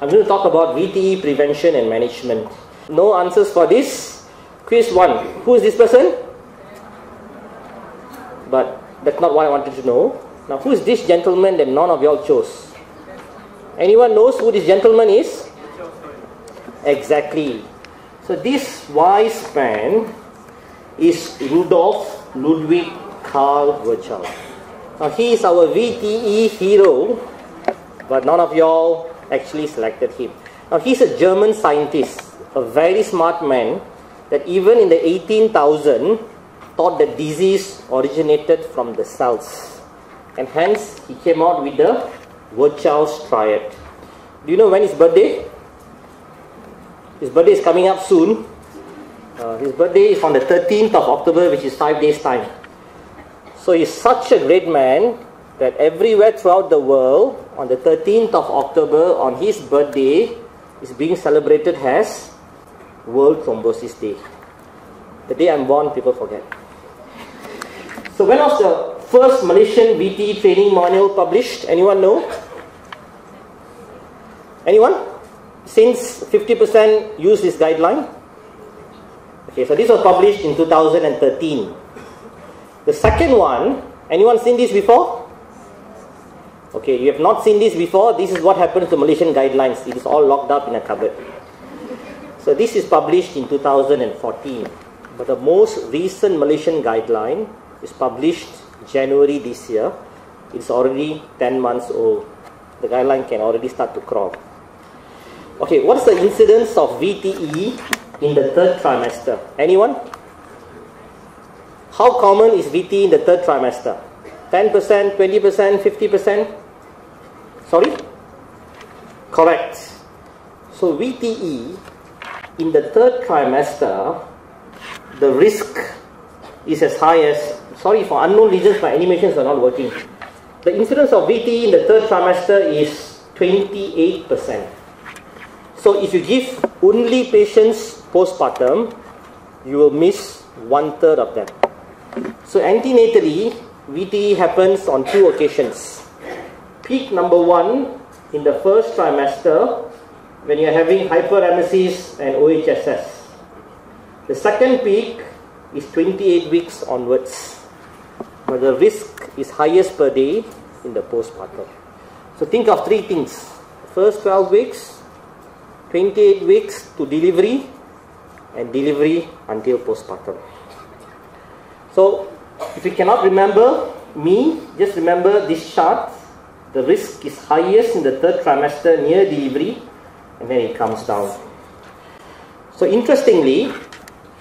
I'm going to talk about VTE prevention and management. No answers for this. Quiz 1. Who is this person? But that's not what I wanted to know. Now, who is this gentleman that none of y'all chose? Anyone knows who this gentleman is? Exactly. So, this wise man is Rudolf Ludwig Karl Virchow. Now, he is our VTE hero, but none of y'all actually selected him. Now, he's a German scientist, a very smart man that even in the 18,000 thought that disease originated from the cells. And hence, he came out with the Virchow's triad. Do you know when his birthday? His birthday is coming up soon. Uh, his birthday is on the 13th of October, which is five days' time. So he's such a great man that everywhere throughout the world, on the 13th of October, on his birthday, is being celebrated as World Thrombosis Day. The day I'm born, people forget. So when was the first Malaysian VT training manual published? Anyone know? Anyone? Since 50% use this guideline? Okay, so this was published in 2013. The second one, anyone seen this before? Okay, you have not seen this before. This is what happens to Malaysian guidelines. It is all locked up in a cupboard. So this is published in 2014. But the most recent Malaysian guideline is published January this year. It's already 10 months old. The guideline can already start to crawl. Okay, what's the incidence of VTE in the third trimester? Anyone? How common is VTE in the third trimester? 10%, 20%, 50%? Sorry? Correct. So VTE in the third trimester, the risk is as high as, sorry for unknown reasons my animations are not working. The incidence of VTE in the third trimester is 28%. So if you give only patients postpartum, you will miss one third of them. So antenatally, VTE happens on two occasions. Peak number one in the first trimester when you're having hyperemesis and OHSS. The second peak is 28 weeks onwards. But the risk is highest per day in the postpartum. So think of three things. First 12 weeks, 28 weeks to delivery, and delivery until postpartum. So if you cannot remember me, just remember this chart. The risk is highest in the third trimester near delivery and then it comes down. So interestingly,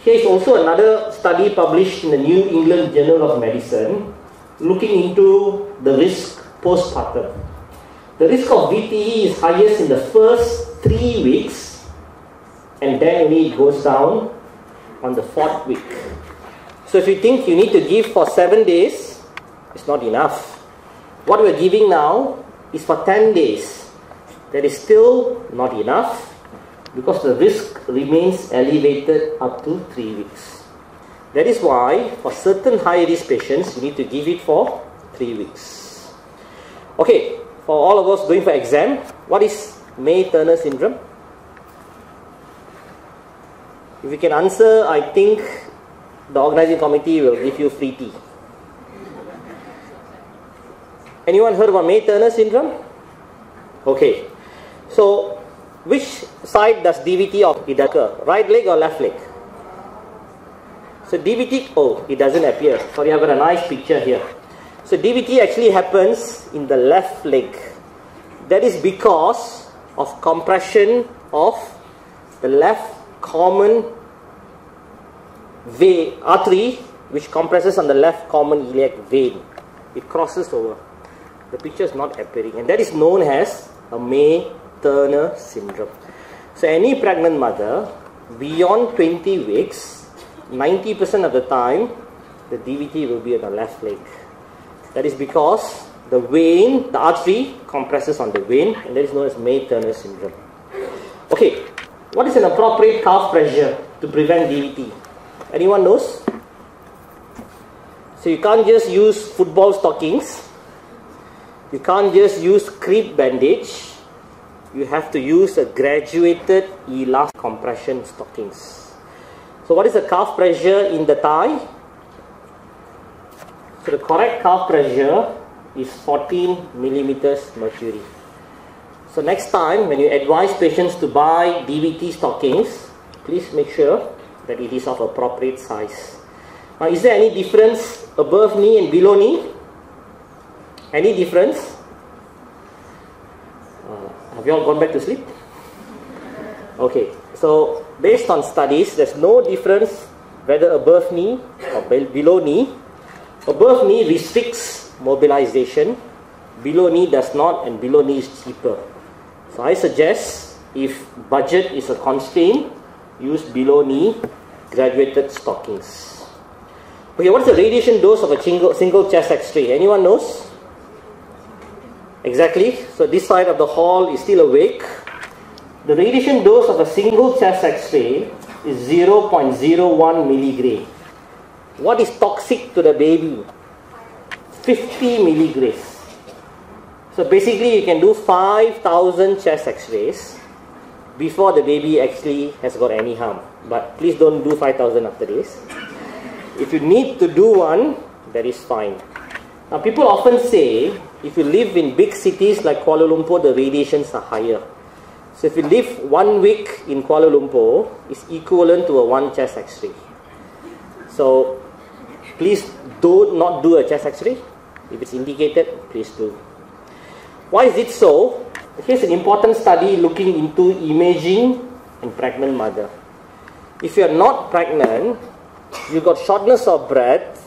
here is also another study published in the New England Journal of Medicine looking into the risk postpartum. The risk of VTE is highest in the first three weeks and then only it goes down on the fourth week. So if you think you need to give for seven days, it's not enough. What we're giving now is for 10 days. That is still not enough because the risk remains elevated up to 3 weeks. That is why for certain high risk patients, you need to give it for 3 weeks. Okay, for all of us going for exam, what is May-Turner syndrome? If you can answer, I think the organizing committee will give you free tea. Anyone heard about May-Turner syndrome? Okay. So, which side does DVT of it occur? Right leg or left leg? So DVT, oh, it doesn't appear. Sorry, I've got a nice picture here. So DVT actually happens in the left leg. That is because of compression of the left common vein, artery, which compresses on the left common iliac vein. It crosses over. The picture is not appearing, and that is known as a May-Turner syndrome. So any pregnant mother beyond 20 weeks, 90% of the time, the DVT will be on the left leg. That is because the vein, the artery compresses on the vein, and that is known as May-Turner syndrome. Okay, what is an appropriate calf pressure to prevent DVT? Anyone knows? So you can't just use football stockings. You can't just use crepe bandage. you have to use a graduated elastic compression stockings. So what is the calf pressure in the thigh? So the correct calf pressure is 14 millimeters mercury. So next time when you advise patients to buy DVT stockings, please make sure that it is of appropriate size. Now is there any difference above knee and below knee? Any difference? Uh, have you all gone back to sleep? Okay, so based on studies, there's no difference whether above knee or below knee. Above knee restricts mobilization, below knee does not, and below knee is cheaper. So I suggest if budget is a constraint, use below knee graduated stockings. Okay, what is the radiation dose of a single, single chest x-ray? Anyone knows? Exactly. So this side of the hall is still awake. The radiation dose of a single chest x-ray is 0.01 milligray. What is toxic to the baby? 50 milligrays. So basically you can do 5000 chest x-rays before the baby actually has got any harm. But please don't do 5000 after this. If you need to do one, that is fine. Now people often say if you live in big cities like Kuala Lumpur, the radiations are higher. So if you live one week in Kuala Lumpur, it's equivalent to a one chest x-ray. So please do not do a chest x-ray. If it's indicated, please do. Why is it so? Here's an important study looking into imaging in pregnant mother. If you are not pregnant, you got shortness of breath,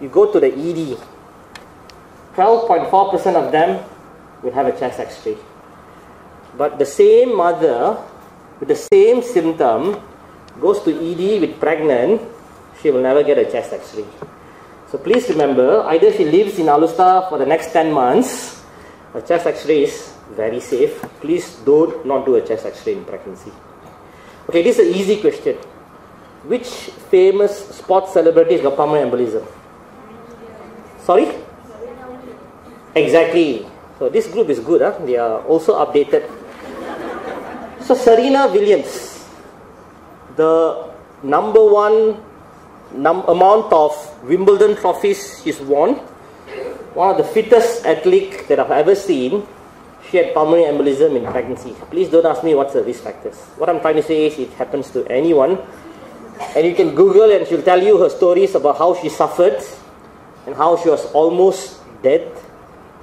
you go to the ED. 12.4% of them will have a chest x-ray. But the same mother with the same symptom goes to ED with pregnant, she will never get a chest x-ray. So please remember, either she lives in Alor Star for the next 10 months, a chest x-ray is very safe. Please do not do a chest x-ray in pregnancy. Okay, this is an easy question. Which famous sports celebrities got pulmonary embolism? Sorry? Exactly. So this group is good, huh? they are also updated. So Serena Williams, the number one num amount of Wimbledon trophies she's won, one of the fittest athlete that I've ever seen, she had pulmonary embolism in pregnancy. Please don't ask me what's the risk factors. What I'm trying to say is it happens to anyone. And you can Google and she'll tell you her stories about how she suffered and how she was almost dead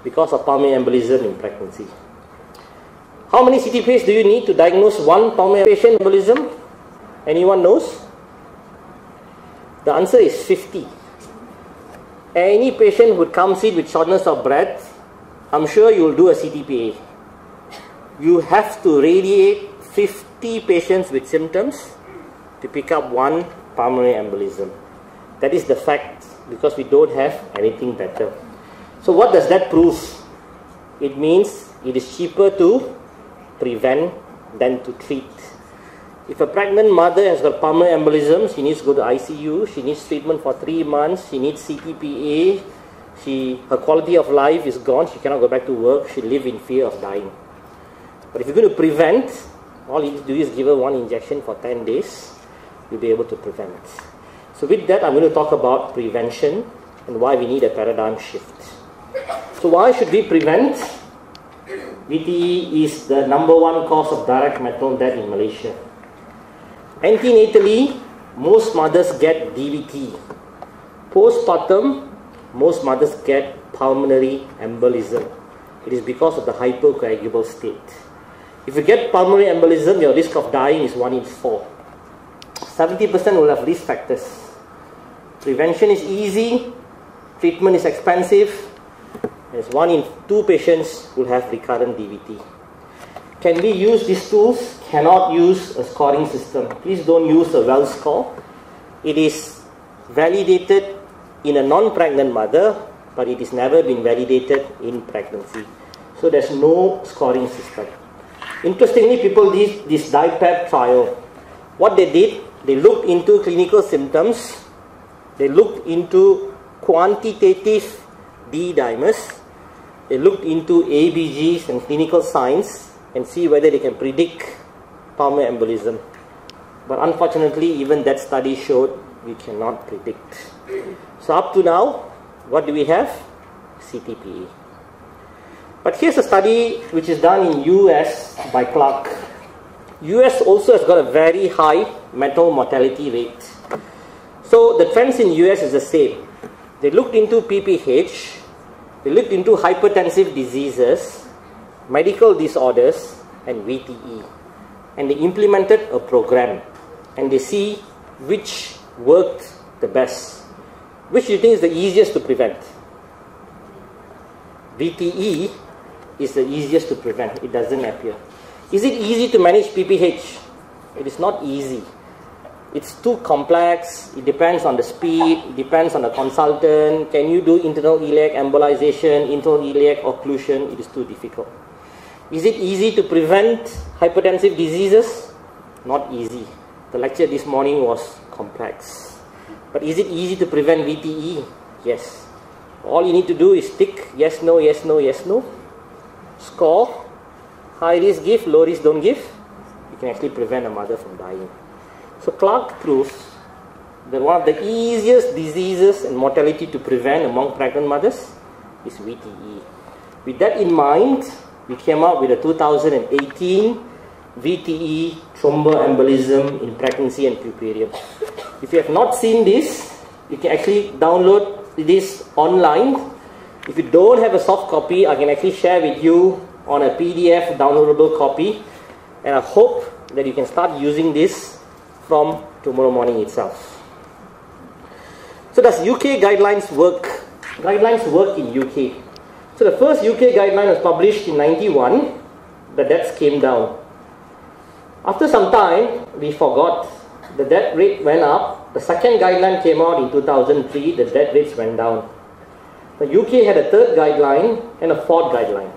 because of pulmonary embolism in pregnancy. How many CTPAs do you need to diagnose one pulmonary patient embolism? Anyone knows? The answer is 50. Any patient who comes in with shortness of breath, I'm sure you will do a CTPA. You have to radiate 50 patients with symptoms to pick up one pulmonary embolism. That is the fact because we don't have anything better. So what does that prove? It means it is cheaper to prevent than to treat. If a pregnant mother has got pulmonary embolism, she needs to go to ICU, she needs treatment for three months, she needs CTPA, she, her quality of life is gone, she cannot go back to work, she live in fear of dying. But if you're going to prevent, all you do is give her one injection for 10 days, you'll be able to prevent. So with that, I'm going to talk about prevention and why we need a paradigm shift. So why should we prevent? VTE is the number one cause of direct maternal death in Malaysia. Antenatally, most mothers get DVT. Postpartum, most mothers get pulmonary embolism. It is because of the hypercoagulable state. If you get pulmonary embolism, your risk of dying is 1 in 4. 70% will have risk factors. Prevention is easy, treatment is expensive, as 1 in 2 patients will have recurrent DVT. Can we use these tools? Cannot use a scoring system. Please don't use a Wells score. It is validated in a non-pregnant mother, but it has never been validated in pregnancy. So there's no scoring system. Interestingly, people did this DiPEP trial. What they did, they looked into clinical symptoms, they looked into quantitative D dimers, they looked into ABGs and clinical signs, and see whether they can predict pulmonary embolism. But unfortunately, even that study showed we cannot predict. So up to now, what do we have? CTPA. But here's a study which is done in US by Clark. US also has got a very high maternal mortality rate. So the trends in US is the same. They looked into PPH, they looked into hypertensive diseases, medical disorders, and VTE. And they implemented a program and they see which worked the best. Which you think is the easiest to prevent? VTE is the easiest to prevent. It doesn't appear. Is it easy to manage PPH? It is not easy. It's too complex. It depends on the speed. It depends on the consultant. Can you do internal iliac embolization, internal iliac occlusion? It is too difficult. Is it easy to prevent hypertensive diseases? Not easy. The lecture this morning was complex. But is it easy to prevent VTE? Yes. All you need to do is tick yes, no, yes, no, yes, no. Score. High risk give, low risk don't give. You can actually prevent a mother from dying. So Clark proves that one of the easiest diseases and mortality to prevent among pregnant mothers is VTE. With that in mind, we came up with a 2018 VTE thromboembolism in pregnancy and puerperium. If you have not seen this, you can actually download this online. If you don't have a soft copy, I can actually share with you on a PDF downloadable copy. And I hope that you can start using this from tomorrow morning itself. So does UK guidelines work? Guidelines work in UK. So the first UK guideline was published in 91. The deaths came down. After some time, we forgot. The death rate went up. The second guideline came out in 2003. The death rates went down. The UK had a third guideline and a fourth guideline.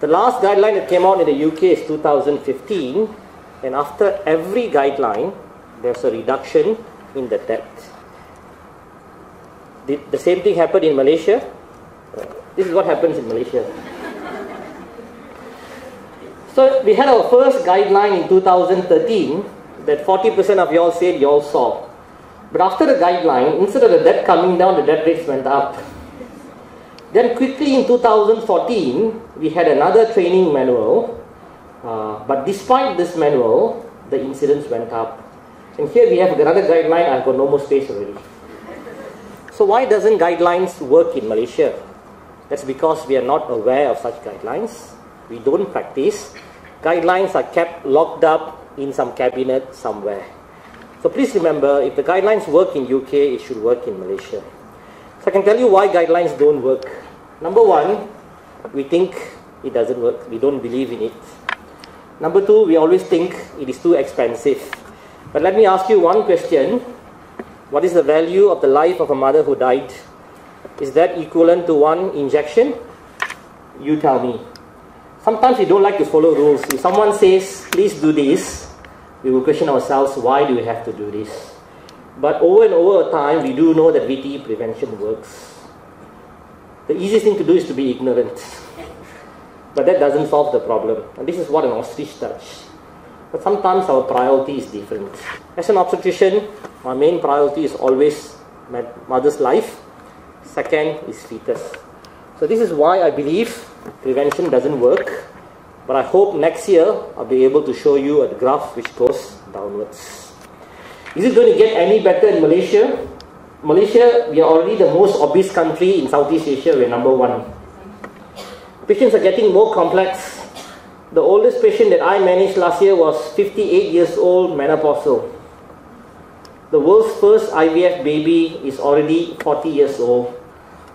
The last guideline that came out in the UK is 2015. And after every guideline, there's a reduction in the death. Did the same thing happened in Malaysia? This is what happens in Malaysia. So we had our first guideline in 2013 that 40% of y'all said y'all saw. But after the guideline, instead of the debt coming down, the debt rates went up. Then quickly in 2014, we had another training manual. Uh, but despite this manual, the incidents went up. And here we have another guideline. I've got no more space already. So why doesn't guidelines work in Malaysia? That's because we are not aware of such guidelines. We don't practice. Guidelines are kept locked up in some cabinet somewhere. So please remember, if the guidelines work in UK, it should work in Malaysia. So I can tell you why guidelines don't work. Number one, we think it doesn't work. We don't believe in it. Number two, we always think it is too expensive. But let me ask you one question. What is the value of the life of a mother who died? Is that equivalent to one injection? You tell me. Sometimes we don't like to follow rules. If someone says, please do this, we will question ourselves, why do we have to do this? But over and over time, we do know that VTE prevention works. The easiest thing to do is to be ignorant. But that doesn't solve the problem. And this is what an ostrich does. But sometimes our priority is different. As an obstetrician, my main priority is always my mother's life. Second is fetus. So this is why I believe prevention doesn't work. But I hope next year I'll be able to show you a graph which goes downwards. Is it going to get any better in Malaysia? Malaysia, we are already the most obese country in Southeast Asia. We're number one. Patients are getting more complex. The oldest patient that I managed last year was 58 years old, menopausal. The world's first IVF baby is already 40 years old.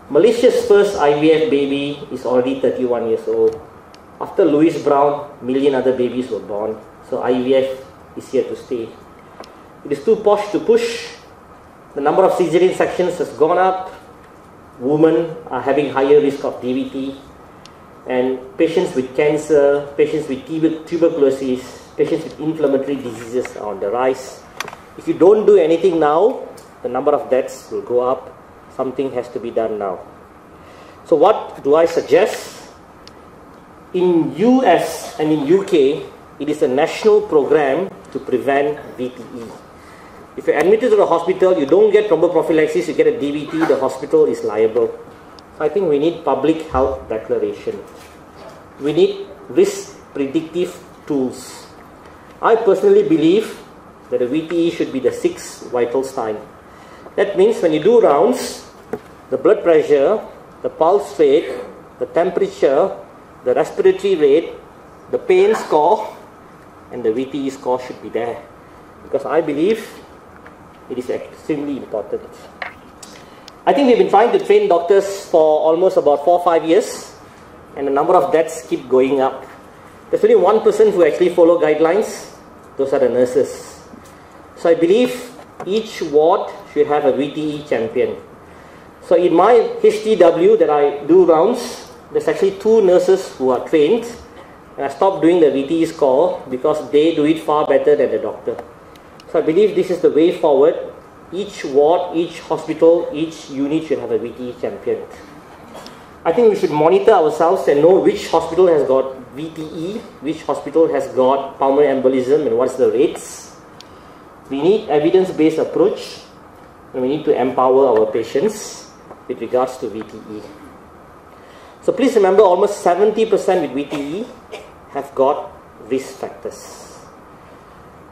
Malaysia's first IVF baby is already 31 years old. After Louise Brown, million other babies were born. So IVF is here to stay. It is too posh to push. The number of cesarean sections has gone up. Women are having higher risk of DVT. And patients with cancer, patients with tuberculosis, patients with inflammatory diseases are on the rise. If you don't do anything now, the number of deaths will go up. Something has to be done now. So what do I suggest? in US and in UK, it is a national program to prevent VTE. If you're admitted to the hospital, you don't get thromboprophylaxis, you get a DVT, the hospital is liable. I think we need public health declaration. We need risk predictive tools. I personally believe that a VTE should be the sixth vital sign. That means when you do rounds, the blood pressure, the pulse rate, the temperature, the respiratory rate, the pain score, and the VTE score should be there. Because I believe it is extremely important. I think we've been trying to train doctors for almost about four or five years, and the number of deaths keep going up. There's only one person who actually follow guidelines, those are the nurses. So I believe each ward should have a VTE champion. So in my HDW that I do rounds, there's actually two nurses who are trained, and I stopped doing the VTE score because they do it far better than the doctor. So I believe this is the way forward. Each ward, each hospital, each unit should have a VTE champion. I think we should monitor ourselves and know which hospital has got VTE, which hospital has got pulmonary embolism, and what's the rates. We need evidence-based approach, and we need to empower our patients with regards to VTE. So please remember, almost 70% with VTE have got risk factors.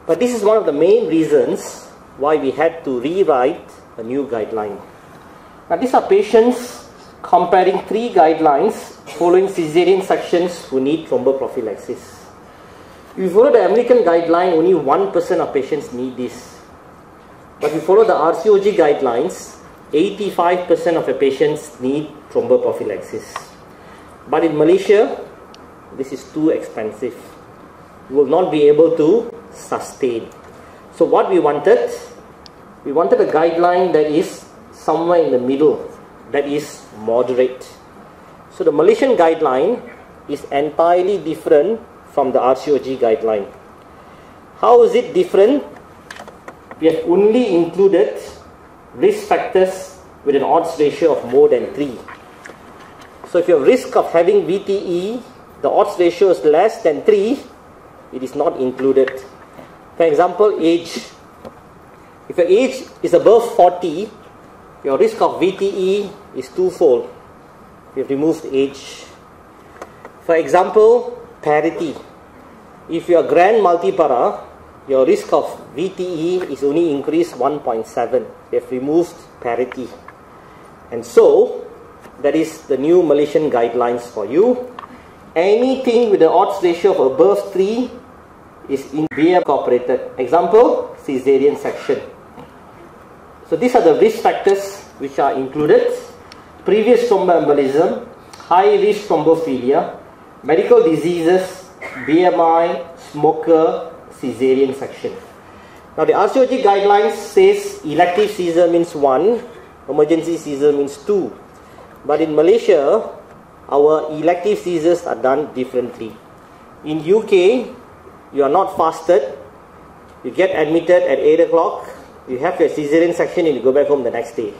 But this is one of the main reasons why we had to rewrite a new guideline. Now these are patients comparing three guidelines following cesarean sections who need thromboprophylaxis. If you follow the American guideline, only 1% of patients need this. But if you follow the RCOG guidelines, 85% of the patients need thromboprophylaxis. But in Malaysia, this is too expensive. You will not be able to sustain. So what we wanted, we wanted a guideline that is somewhere in the middle, that is moderate. So the Malaysian guideline is entirely different from the RCOG guideline. How is it different? We have only included risk factors with an odds ratio of more than 3. So if your risk of having VTE, the odds ratio is less than 3, it is not included. For example, age. If your age is above 40, your risk of VTE is twofold. We have removed age. For example, parity. If you are grand multipara, your risk of VTE is only increased 1.7. We have removed parity. And so, that is the new Malaysian guidelines for you. Anything with the odds ratio of above 3 is in BM incorporated. Example, caesarean section. So these are the risk factors which are included. Previous thromboembolism, high risk thrombophilia, medical diseases, BMI, smoker, caesarean section. Now the RCOG guidelines says elective Caesar means 1, emergency Caesar means 2. But in Malaysia, our elective Caesars are done differently. In UK, you are not fasted, you get admitted at 8 o'clock, you have your cesarean section and you go back home the next day.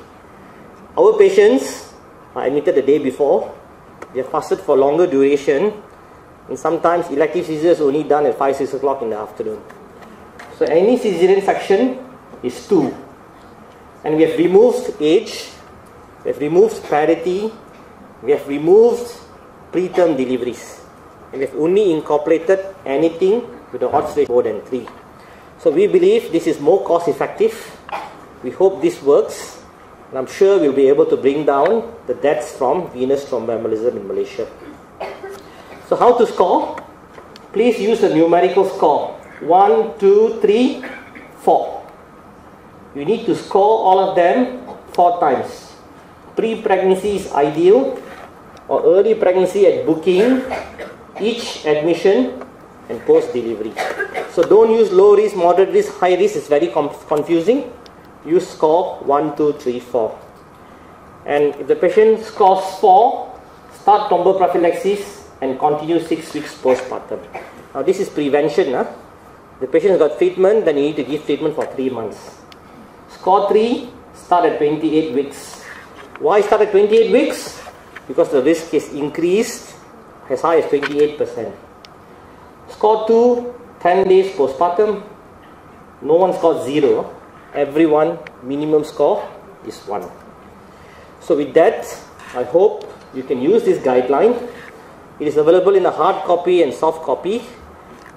Our patients are admitted the day before, they are fasted for longer duration, and sometimes elective Caesars only done at 5 6 o'clock in the afternoon. So any cesarean section is 2. And we have removed age, we have removed parity, we have removed preterm deliveries. And we have only incorporated anything with the odds rate more than 3. So we believe this is more cost effective. We hope this works. And I'm sure we'll be able to bring down the deaths from venous thromboembolism in Malaysia. So how to score? Please use a numerical score. 1, 2, 3, 4. You need to score all of them 4 times. Pre-pregnancy is ideal or early pregnancy at booking, each admission and post delivery. So don't use low risk, moderate risk, high risk, it's very confusing. Use score 1, 2, 3, 4. And if the patient scores 4, start thromboprophylaxis and continue 6 weeks postpartum. Now this is prevention. Huh? The patient has got treatment, then you need to give treatment for 3 months. Score 3, start at 28 weeks. Why start at 28 weeks? Because the risk is increased as high as 28%. Score 2, 10 days postpartum, no one scored 0. Everyone minimum score is 1. So with that, I hope you can use this guideline. It is available in a hard copy and soft copy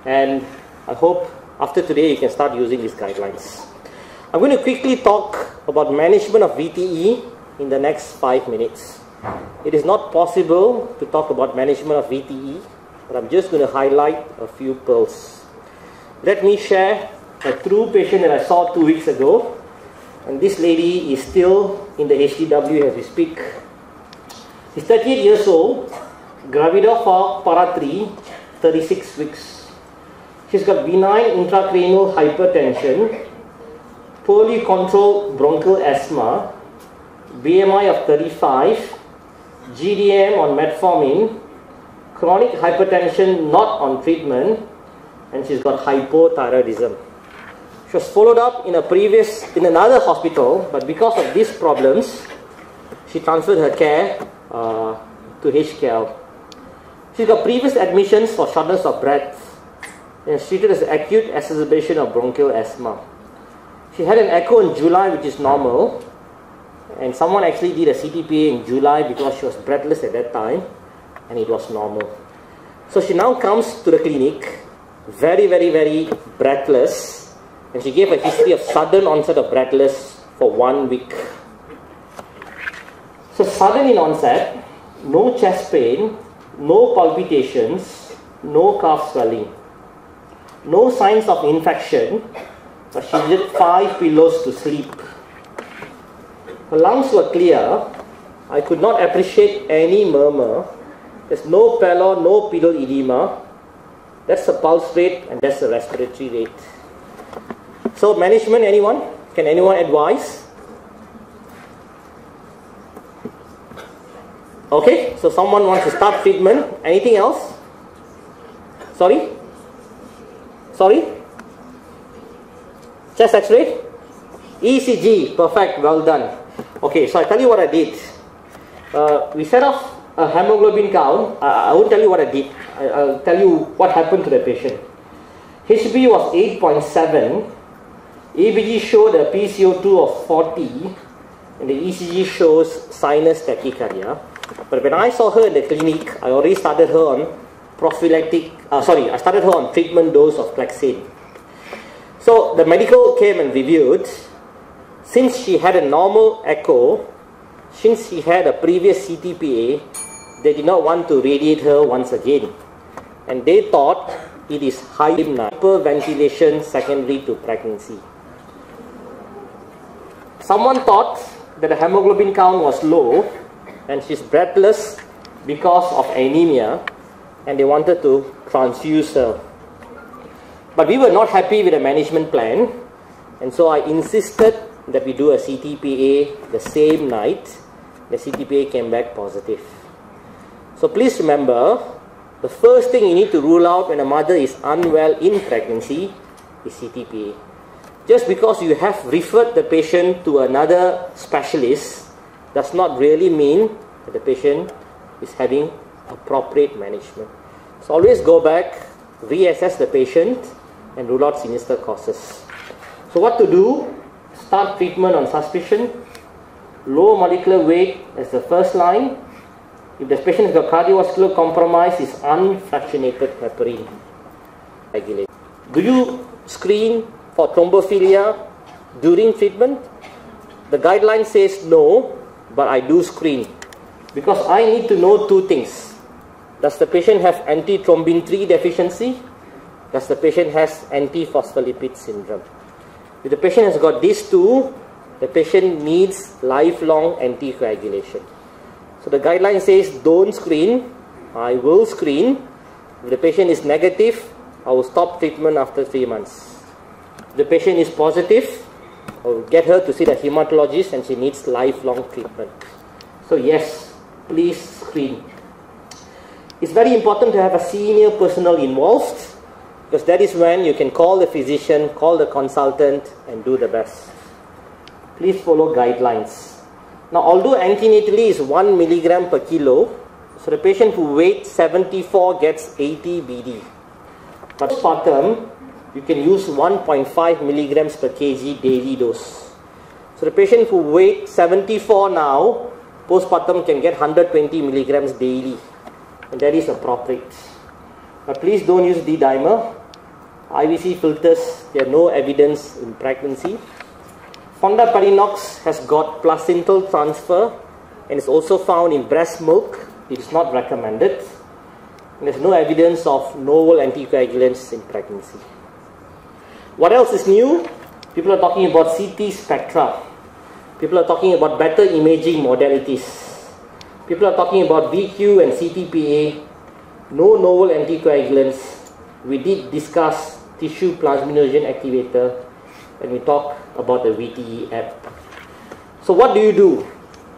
and I hope after today you can start using these guidelines. I'm going to quickly talk about management of VTE in the next 5 minutes. It is not possible to talk about management of VTE, but I'm just going to highlight a few pearls. Let me share a true patient that I saw two weeks ago. And this lady is still in the HDW as we speak. She's 38 years old, gravida for para 3, 36 weeks. She's got benign intracranial hypertension, poorly controlled bronchial asthma, BMI of 35, GDM on metformin, chronic hypertension not on treatment, and she's got hypothyroidism. She was followed up in a previous, in another hospital, but because of these problems, she transferred her care uh, to HKL. She's got previous admissions for shortness of breath and treated as acute exacerbation of bronchial asthma. She had an echo in July, which is normal, and someone actually did a CTPA in July because she was breathless at that time and it was normal. So she now comes to the clinic very, very, very breathless and she gave a history of sudden onset of breathless for one week. So sudden in onset, no chest pain, no palpitations, no calf swelling, no signs of infection, but she needed five pillows to sleep. Her lungs were clear. I could not appreciate any murmur. There's no pallor, no pedal edema. That's the pulse rate and that's the respiratory rate. So management, anyone? Can anyone advise? Okay, so someone wants to start treatment. Anything else? Sorry? Sorry? Chest x-ray? ECG, perfect, well done. Okay, so I tell you what I did. Uh, we set off a hemoglobin count. Uh, I won't tell you what I did. I, will tell you what happened to the patient. HB was 8.7. EBG showed a PCO2 of 40. And the ECG shows sinus tachycardia. But when I saw her in the clinic, I already started her on prophylactic, uh, sorry, I started her on treatment dose of Clexane. So the medical came and reviewed since she had a normal echo, since she had a previous CTPA, they did not want to radiate her once again. And they thought it is hyperventilation secondary to pregnancy. Someone thought that the hemoglobin count was low and she's breathless because of anemia and they wanted to transfuse her. But we were not happy with the management plan and so I insisted that we do a CTPA the same night, the CTPA came back positive. So please remember, the first thing you need to rule out when a mother is unwell in pregnancy is CTPA. Just because you have referred the patient to another specialist does not really mean that the patient is having appropriate management. So always go back, reassess the patient and rule out sinister causes. So what to do start treatment on suspicion, low molecular weight as the first line. If the patient has got cardiovascular compromise, is unfractionated heparin. Regulate. Do you screen for thrombophilia during treatment? The guideline says no, but I do screen because I need to know two things. Does the patient have antithrombin 3 deficiency? Does the patient has antiphospholipid syndrome? If the patient has got these two, the patient needs lifelong anticoagulation. So the guideline says don't screen. I will screen. If the patient is negative, I will stop treatment after three months. If the patient is positive, I will get her to see the hematologist and she needs lifelong treatment. So yes, please screen. It's very important to have a senior personnel involved because that is when you can call the physician, call the consultant, and do the best. Please follow guidelines. Now, although antenatally is 1 milligram per kilo, So the patient who weighs 74 gets 80 BD. But postpartum, you can use 1.5 milligrams per kg daily dose. So the patient who weighs 74 now, postpartum can get 120 milligrams daily. And that is appropriate. But please don't use D-dimer. IVC filters, there are no evidence in pregnancy. Fondaparinux has got placental transfer and is also found in breast milk. It is not recommended. And there's no evidence of novel anticoagulants in pregnancy. What else is new? People are talking about CT spectra. People are talking about better imaging modalities. People are talking about VQ and CTPA. No novel anticoagulants. We did discuss tissue plasminogen activator and we talk about the VTE app. So what do you do?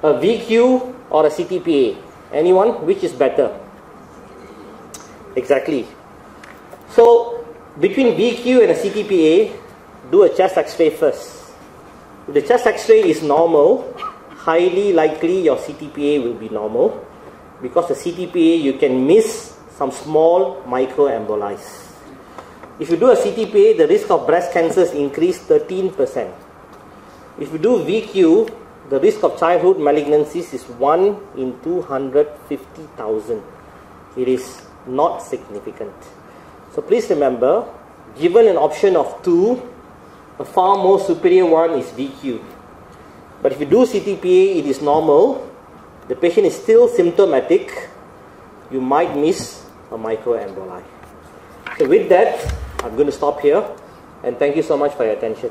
A VQ or a CTPA? Anyone? Which is better? Exactly. So between VQ and a CTPA, do a chest x-ray first. If the chest x-ray is normal, highly likely your CTPA will be normal because the CTPA you can miss some small microemboli. If you do a CTPA, the risk of breast cancer is increased 13%. If you do VQ, the risk of childhood malignancies is 1 in 250,000. It is not significant. So please remember, given an option of 2, a far more superior one is VQ. But if you do CTPA, it is normal, the patient is still symptomatic, you might miss a microemboli. So with that, I'm going to stop here and thank you so much for your attention.